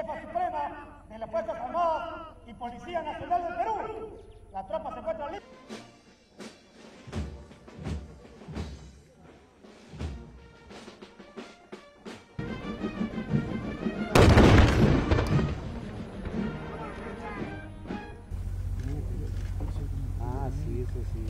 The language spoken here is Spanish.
Suprema de las Fuerzas Armadas y Policía Nacional del Perú. La tropa se encuentra listas. Ah, sí, eso sí.